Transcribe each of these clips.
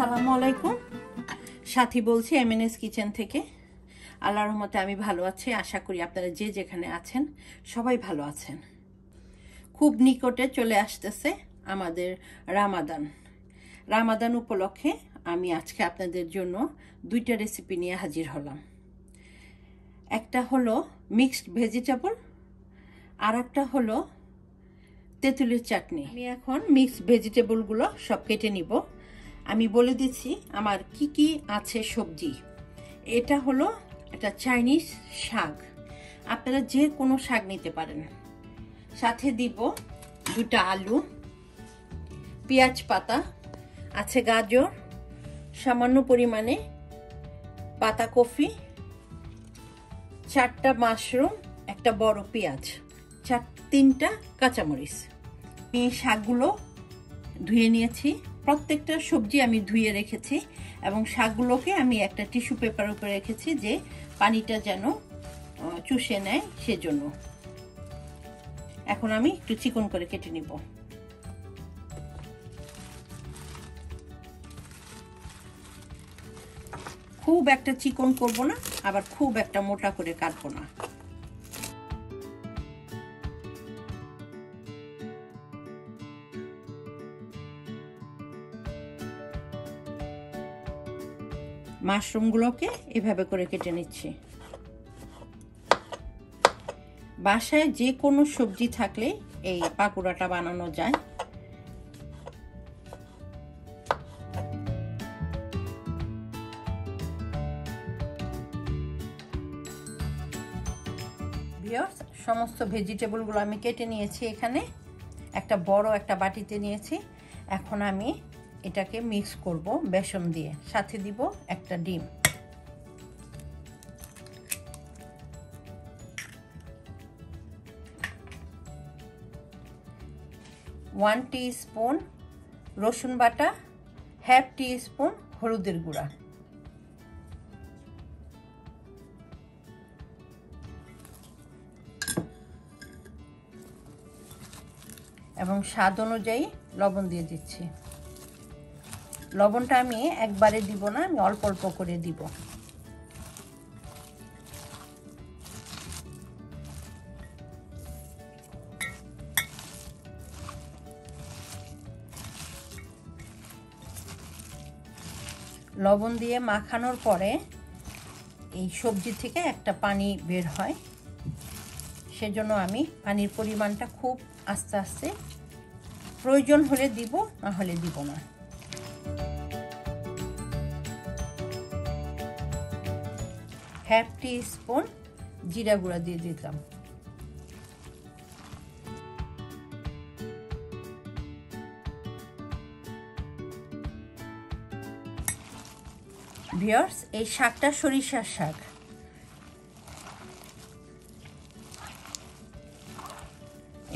আসসালামু আলাইকুম। সাথী বলছি এমএনএস কিচেন থেকে। আল্লাহর রহমতে আমি ভালো আছি। আশা করি আপনারা যে যেখানে আছেন, সবাই ভালো আছেন। খুব নিকটে চলে আসতেছে আমাদের রামাদান। রামাদান উপলক্ষে আমি আজকে আপনাদের জন্য দুইটা রেসিপি নিয়ে হাজির হলাম। একটা হলো মিক্সড ভেজিটেবল আর একটা হলো তেঁতুলের চাটনি। আমি এখন মিক্সড ভেজিটেবলগুলো সব কেটে নিব। আমি বলে দিচ্ছি আমার কি কি আছে সবজি। এটা হলো একটা চাইনিজ শাক। আপনারা যে কোনো শাক নিতে পারেন। সাথে দিব দুটা আলু, পেঁয়াজ পাতা, আছে গাজর, সামান্য পরিমাণে পাতাকপি, চারটা মাশরুম, একটা বড় পেঁয়াজ চার তিনটা কাঁচামরিচ। আমি শাকগুলো ধুয়ে নিয়েছি। প্রত্যেকটা সবজি আমি ধুয়ে রেখেছি এবং শাকগুলোকে আমি একটা টিস্যু পেপার উপরে রেখেছি যে পানিটা যেন চুষে নেয় সেজন্য। এখন আমি একটু চিকন করে কেটে নিব। খুব একটা চিকন করব না, আবার খুব একটা মোটা করে কাটবো না। মাশরুমগুলোকে এভাবে করে কেটে নিচ্ছি। বাসায় যে কোনো সবজি থাকলে এই পাকুড়াটা বানানো যায়। সমস্ত ভেজিটেবলগুলো আমি কেটে নিয়েছি এখানে। একটা বড় একটা বাটিতে নিয়েছি। এখন আমি এটাকে মিক্স করব বেসন দিয়ে। সাথে দিব একটা ডিম। ওয়ান স্পুন রসুন বাটা হাফ টি স্পুন হলুদের গুঁড়া। এবং স্বাদ অনুযায়ী লবণ দিয়ে দিচ্ছি। লবণটা আমি একবারে দিব না, আমি অল্প অল্প করে দিব। লবণ দিয়ে মাখানোর পরে এই সবজি থেকে একটা পানি বের হয়। সেজন্য আমি পানির পরিমাণটা খুব আস্তে আস্তে, প্রয়োজন হলে দিব, না হলে দিব না। হাফ টি স্পুন জিরা গুঁড়া দিয়ে দিতাম। ভিওর্স এই শাকটা সরিষার শাক।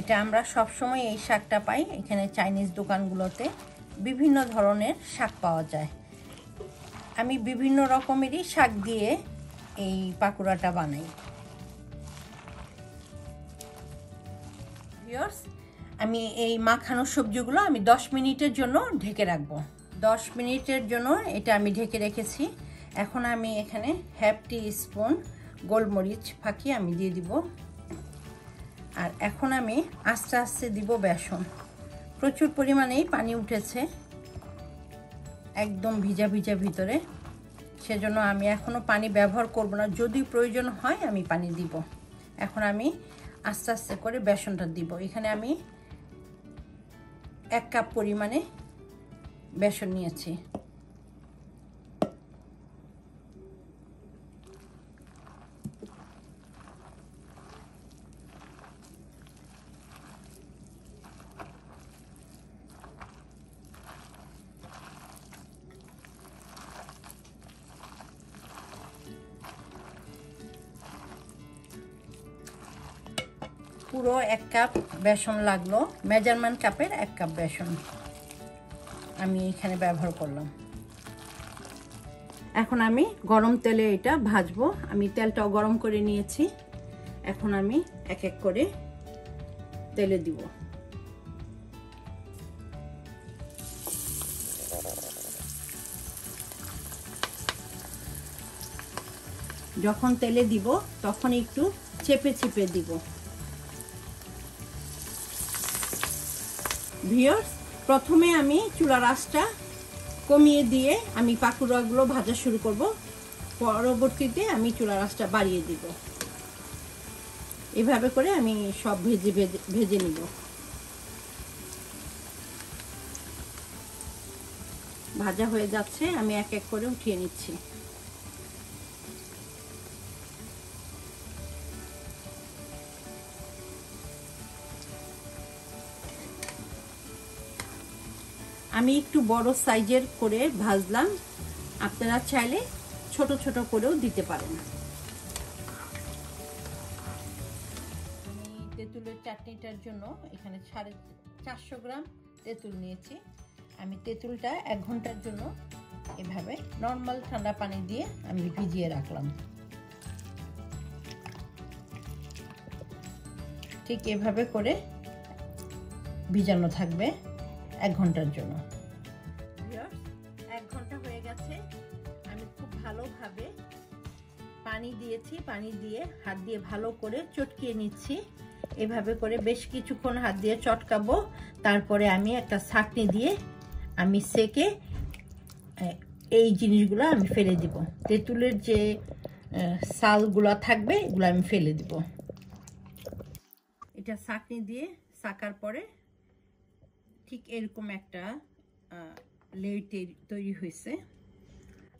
এটা আমরা সবসময় এই শাকটা পাই। এখানে চাইনিজ দোকানগুলোতে বিভিন্ন ধরনের শাক পাওয়া যায়। আমি বিভিন্ন রকমেরই শাক দিয়ে এই পাকোড়াটা বানাই। আমি এই মাখানো সবজিগুলো আমি দশ মিনিটের জন্য ঢেকে রাখব। দশ মিনিটের জন্য এটা আমি ঢেকে রেখেছি। এখন আমি এখানে হ্যাফ টি স্পুন গোলমরিচ ফাঁকি আমি দিয়ে দিব। আর এখন আমি আস্তে আস্তে দিব বেসন। প্রচুর পরিমাণেই পানি উঠেছে। একদম ভিজা ভিজা ভিতরে। সেজন্য আমি এখনও পানি ব্যবহার করব না। যদি প্রয়োজন হয় আমি পানি দিব। এখন আমি আস্তে আস্তে করে বেসনটা দিব। এখানে আমি এক কাপ পরিমাণে বেসন নিয়েছি। পুরো এক কাপ বেসন লাগল, মেজারমেন্ট কাপের এক কাপ বেসন আমি এখানে ব্যবহার করলাম। এখন আমি গরম তেলে এটা ভাজবো। আমি তেলটাও গরম করে নিয়েছি। এখন আমি এক এক করে তেলে দিব। যখন তেলে দিব, তখন একটু চেপে চেপে দিব। ভিওর্স প্রথমে আমি চুলা রাসটা কমিয়ে দিয়ে আমি পাকুড়াগুলো ভাজা শুরু করব। পরবর্তীতে আমি চুলা রাসটা বাড়িয়ে দিব। এভাবে করে আমি সব ভেজে ভেজে ভেজে নিব। ভাজা হয়ে যাচ্ছে, আমি এক এক করে উঠিয়ে নিচ্ছি। আমি একটু বড় সাইজের করে ভাজলাম। আপনারা চাইলে ছোট ছোট করেও দিতে পারেন। তেঁতুলের চাটনিটার জন্য এখানে সাড়ে চারশো গ্রাম তেঁতুল নিয়েছি। আমি তেঁতুলটা এক ঘণ্টার জন্য এভাবে নর্মাল ঠান্ডা পানি দিয়ে আমি ভিজিয়ে রাখলাম। ঠিক এভাবে করে ভিজানো থাকবে। এক ঘণ্টার জন্য। এক ঘণ্টা হয়ে গেছে। আমি খুব ভালোভাবে পানি দিয়েছি, পানি দিয়ে হাত দিয়ে ভালো করে চটকিয়ে নিচ্ছি। এভাবে করে বেশ কিছুক্ষণ হাত দিয়ে চটকাবো। তারপরে আমি একটা ছাকনি দিয়ে আমি সেকে এই জিনিসগুলো আমি ফেলে দিব। তেঁতুলের যে সালগুলো থাকবে, এগুলো আমি ফেলে দিব। এটা ছাকনি দিয়ে সাকার পরে ঠিক এরকম একটা লেয়ার তৈরি হয়েছে।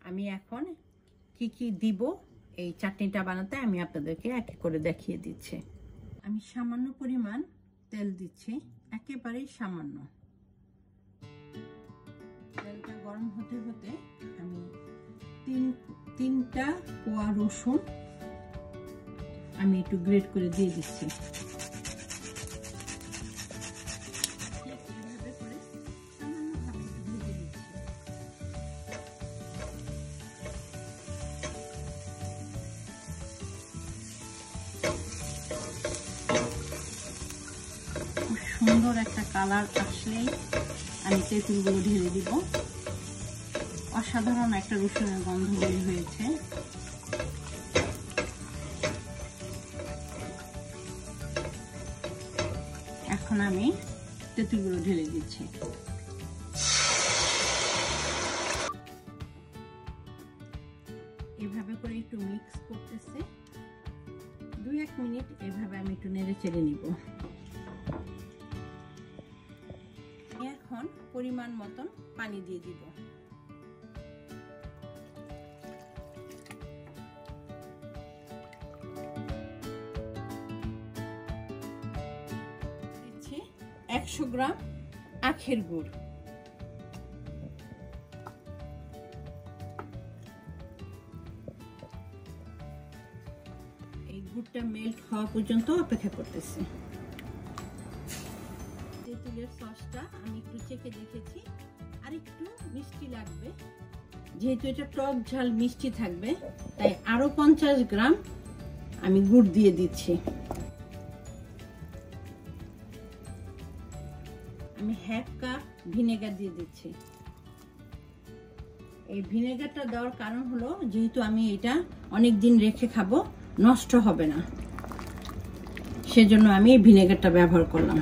আমি এখন কি কি দিব এই চাটনিটা বানাতে আমি আপনাদেরকে এক করে দেখিয়ে দিচ্ছি। আমি সামান্য পরিমাণ তেল দিচ্ছি, একেবারেই সামান্য। তেলটা গরম হতে হতে আমি তিন, তিনটা কোয়া রসুন আমি একটু গ্রেট করে দিয়ে দিচ্ছি। কালার আসলেই আমি তেঁতুলগুলো ঢেলে দিব। অসাধারণ একটা রসুনের গন্ধ বের হয়েছে। এখন আমি তেঁতুলগুলো ঢেলে দিচ্ছি। এভাবে করে একটু মিক্স করতেছে। দুই এক মিনিট এভাবে আমি একটু নেড়ে চেড়ে নিব। এখন পরিমাণ মতন পানি দিয়ে দিব। দিচ্ছি একশো গ্রাম আখের গুড়। এই গুড়টা মেল্ট হওয়া পর্যন্ত অপেক্ষা করতেছি। তেঁতুলের সসটা আমি একটু চেখে দেখেছি। আর একটু মিষ্টি লাগবে। যেহেতু এটা টক ঝাল মিষ্টি থাকবে, তাই আরও পঞ্চাশ গ্রাম আমি গুড় দিয়ে দিচ্ছি। আমি হাফ কাপ ভিনেগার দিয়ে দিচ্ছি। এই ভিনেগারটা দেওয়ার কারণ হলো, যেহেতু আমি এটা অনেক দিন রেখে খাব, নষ্ট হবে না। সেজন্য আমি ভিনেগারটা ব্যবহার করলাম।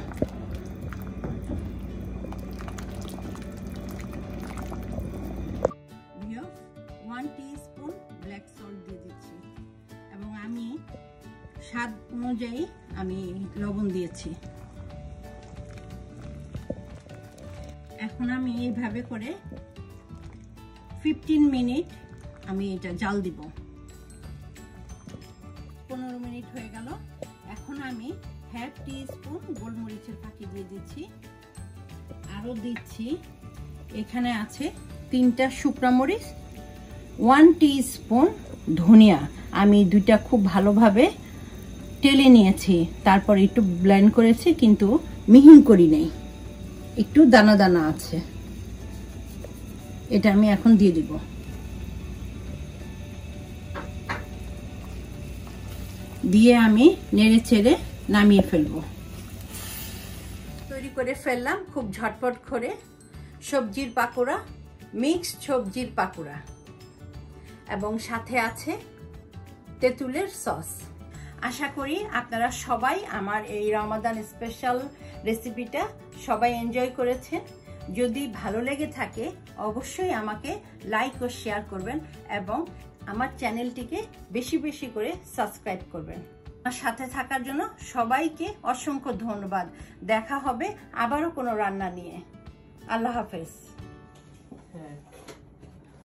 এখন আমি এইভাবে করে ফিফটিন মিনিট আমি এটা জাল দিব। পনেরো মিনিট হয়ে গেল। এখন আমি হাফ টি স্পুন গোলমরিচের ফাঁকি দিয়ে দিচ্ছি। আরও দিচ্ছি। এখানে আছে তিনটা মরিচ ওয়ান টি স্পুন ধনিয়া। আমি দুইটা খুব ভালোভাবে টেলে নিয়েছি। তারপর একটু ব্লেন্ড করেছি, কিন্তু মিহিন করি নেই। একটু দানা দানা আছে। এটা আমি এখন দিয়ে দিব। দিয়ে আমি নেড়ে চেড়ে নামিয়ে ফেলব। তৈরি করে ফেললাম খুব ঝটপট করে সবজির পাকোড়া, মিক্সড সবজির পাকোড়া। এবং সাথে আছে তেঁতুলের সস। আশা করি আপনারা সবাই আমার এই রমাদান স্পেশাল রেসিপিটা সবাই এনজয় করেছেন। যদি ভালো লেগে থাকে, অবশ্যই আমাকে লাইক ও শেয়ার করবেন এবং আমার চ্যানেলটিকে বেশি বেশি করে সাবস্ক্রাইব করবেন। আমার সাথে থাকার জন্য সবাইকে অসংখ্য ধন্যবাদ। দেখা হবে আবারও কোনো রান্না নিয়ে। আল্লাহ হাফেজ। হ্যাঁ।